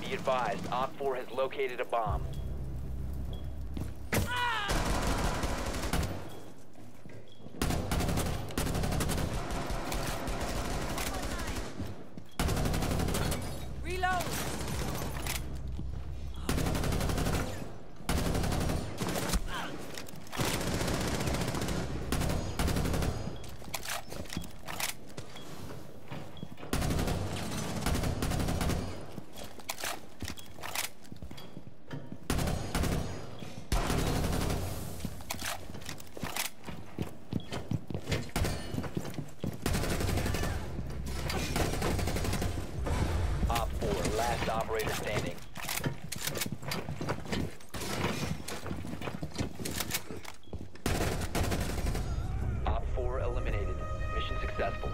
Be advised, Op 4 has located a bomb. four, last operator standing. Op four eliminated. Mission successful.